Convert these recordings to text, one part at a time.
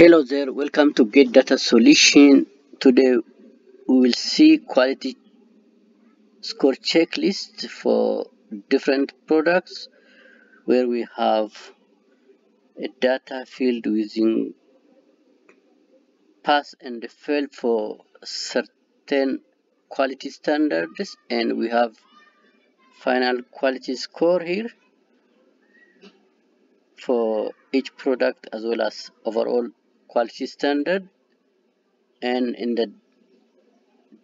Hello there, welcome to Get Data Solution. Today we will see quality score checklist for different products where we have a data field using pass and fail for certain quality standards and we have final quality score here for each product as well as overall quality standard. And in the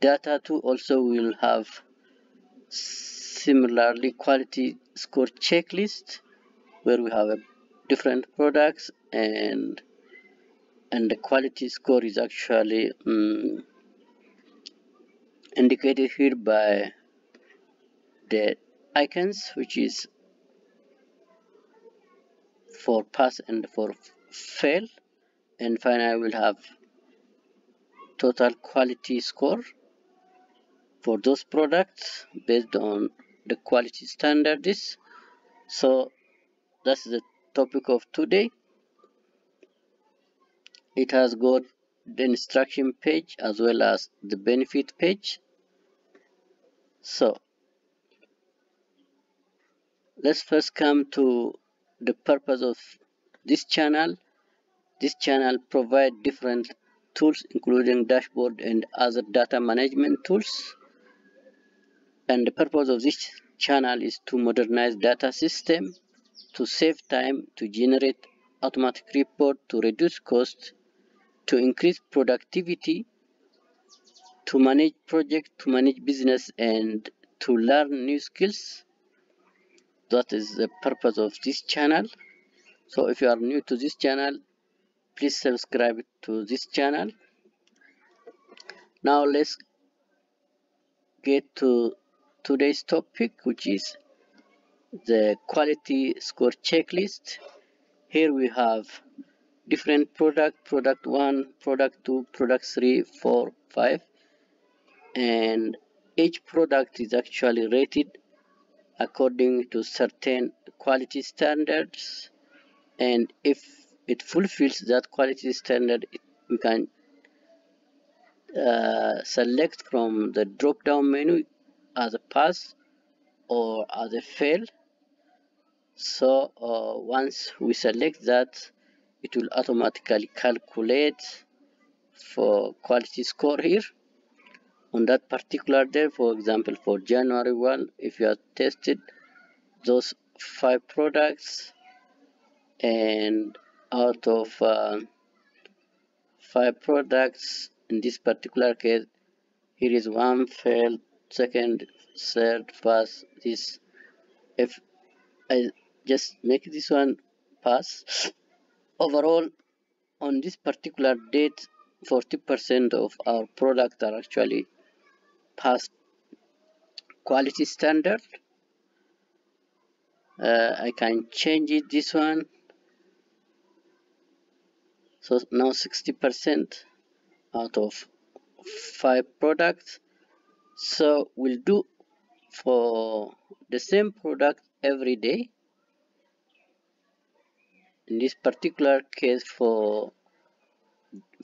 data too also we'll have similarly quality score checklist where we have a different products and and the quality score is actually um, indicated here by the icons which is for pass and for fail and finally we'll have total quality score for those products based on the quality standards so that's the topic of today. It has got the instruction page as well as the benefit page. So let's first come to the purpose of this channel this channel provides different tools including dashboard and other data management tools. And the purpose of this channel is to modernize data system, to save time, to generate automatic report, to reduce cost, to increase productivity, to manage project, to manage business, and to learn new skills. That is the purpose of this channel. So if you are new to this channel, please subscribe to this channel. Now let's get to today's topic which is the quality score checklist. Here we have different product product 1 product 2 product 3 4 5 and each product is actually rated according to certain quality standards. And if it fulfills that quality standard we can uh, select from the drop down menu as a pass or as a fail. So uh, once we select that it will automatically calculate for quality score here. On that particular day for example for January 1 if you have tested those five products and out of uh, five products in this particular case here is one failed second third pass this. If I just make this one pass overall on this particular date 40% of our products are actually past quality standard. Uh, I can change it this one so now 60% out of five products. So we'll do for the same product every day. In this particular case for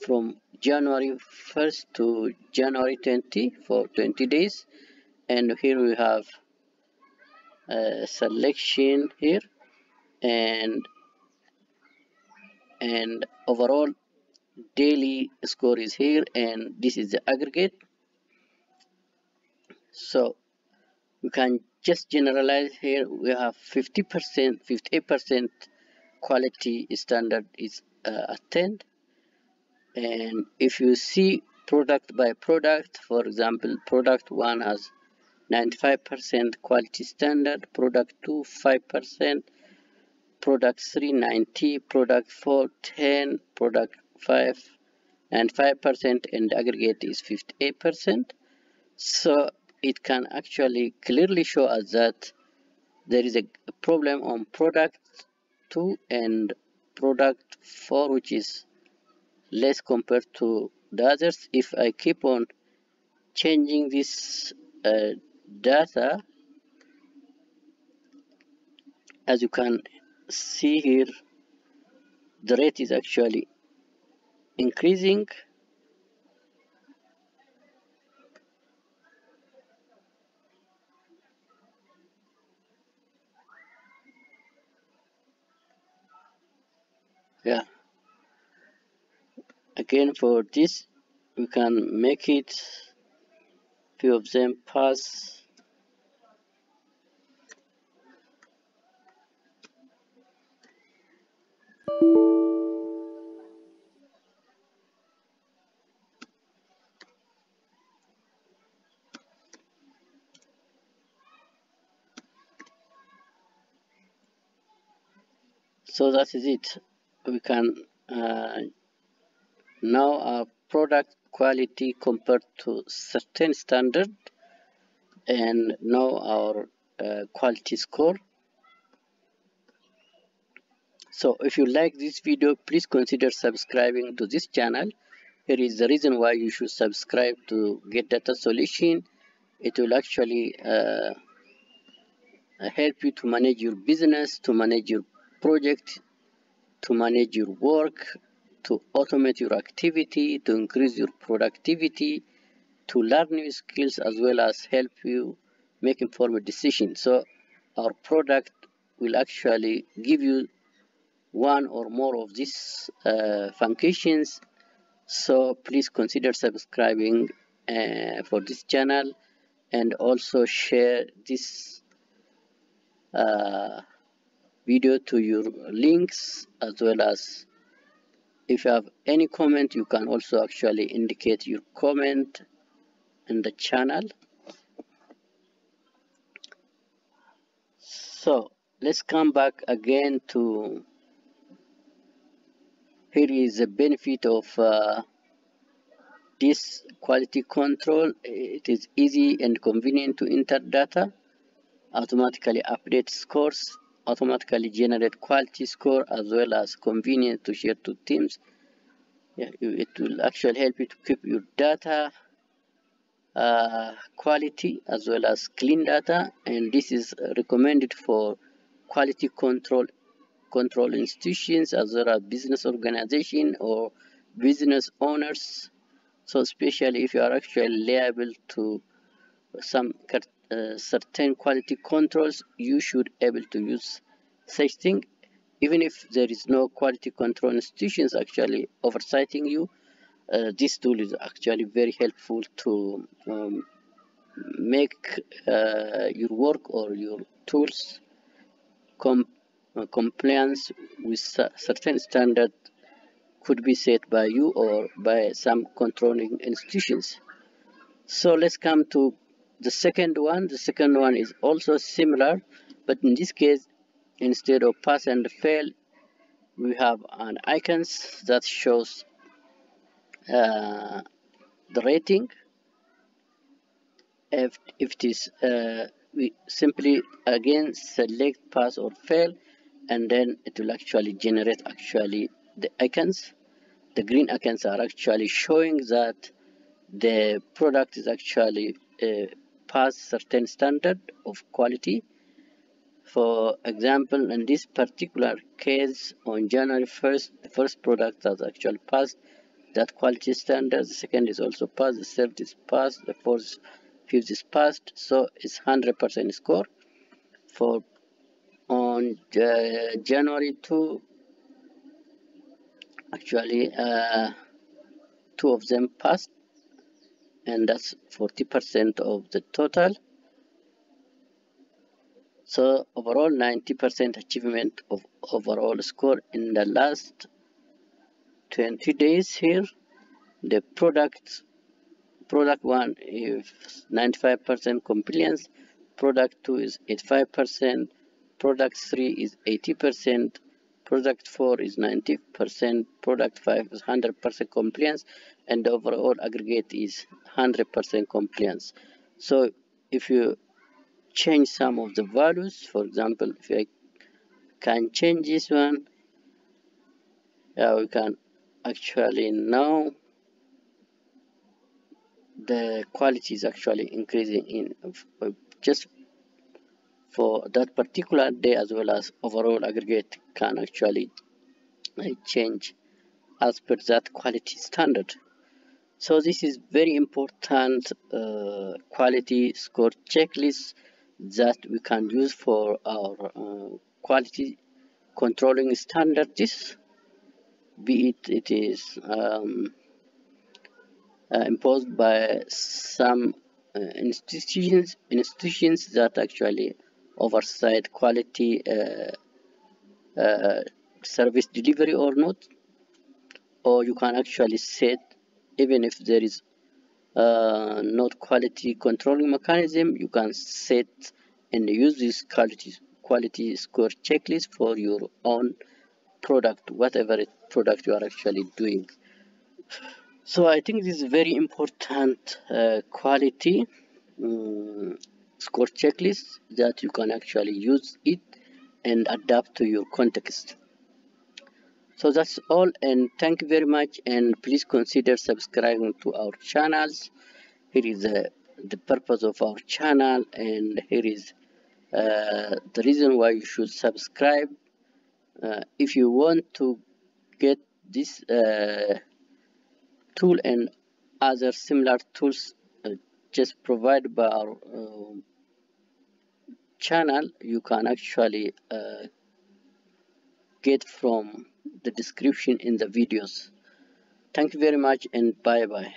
from January 1st to January 20 for 20 days. And here we have a selection here. And and overall daily score is here and this is the aggregate. So we can just generalize here. We have 50 percent 58 percent quality standard is uh, attained. And if you see product by product for example product one has 95 percent quality standard product two 5 percent product 390 product 410 product 5 and 5% and aggregate is 58% so it can actually clearly show us that there is a problem on product 2 and product 4 which is less compared to the others. If I keep on changing this uh, data as you can see here the rate is actually increasing. Yeah. Again for this we can make it few of them pass so that is it. We can uh, now our product quality compared to certain standard and now our uh, quality score. So if you like this video please consider subscribing to this channel. Here is the reason why you should subscribe to get data solution. It will actually uh, help you to manage your business to manage your project to manage your work to automate your activity, to increase your productivity, to learn new skills as well as help you make informed decisions. So our product will actually give you one or more of these uh, functions. So please consider subscribing uh, for this channel and also share this uh, video to your links as well as if you have any comment you can also actually indicate your comment in the channel. So let's come back again to here is the benefit of uh, this quality control. It is easy and convenient to enter data automatically update scores automatically generate quality score as well as convenient to share to teams. Yeah, it will actually help you to keep your data uh, quality as well as clean data. And this is recommended for quality control control institutions as well as business organization or business owners. So especially if you are actually liable to some uh, certain quality controls you should able to use. Such thing even if there is no quality control institutions actually oversighting you uh, this tool is actually very helpful to um, make uh, your work or your tools com uh, compliance with certain standard could be set by you or by some controlling institutions. So let's come to the second one the second one is also similar but in this case instead of pass and fail we have an icons that shows uh, the rating. If, if it is uh, we simply again select pass or fail and then it will actually generate actually the icons. The green icons are actually showing that the product is actually uh, past certain standard of quality. For example, in this particular case, on January 1st, the first product has actually passed that quality standard. The second is also passed. The third is passed. The fourth, fifth is passed. So it's 100% score. For on uh, January 2, actually, uh, two of them passed and that's 40% of the total. So overall 90% achievement of overall score in the last 20 days here. The product product 1 is 95% compliance product 2 is 85% product 3 is 80% product 4 is 90% product 5 is 100% compliance and overall aggregate is 100% compliance. So if you change some of the values for example if I can change this one yeah, we can actually now the quality is actually increasing in just for that particular day as well as overall aggregate can actually change as per that quality standard. So this is very important uh, quality score checklist that we can use for our uh, quality controlling standards, be it it is um, uh, imposed by some uh, institutions institutions that actually oversight quality uh, uh, service delivery or not or you can actually set even if there is uh, not quality controlling mechanism you can set and use this quality quality score checklist for your own product whatever product you are actually doing. So i think this is very important uh, quality. Um, score checklist that you can actually use it and adapt to your context. So that's all and thank you very much and please consider subscribing to our channels. Here is uh, the purpose of our channel and here is uh, the reason why you should subscribe. Uh, if you want to get this uh, tool and other similar tools uh, just provided by our uh, channel you can actually uh, get from the description in the videos. Thank you very much and bye bye